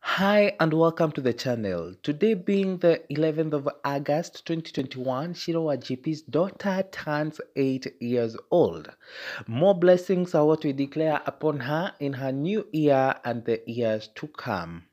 Hi and welcome to the channel. Today being the 11th of August 2021, Shiru GP's daughter turns 8 years old. More blessings are what we declare upon her in her new year and the years to come.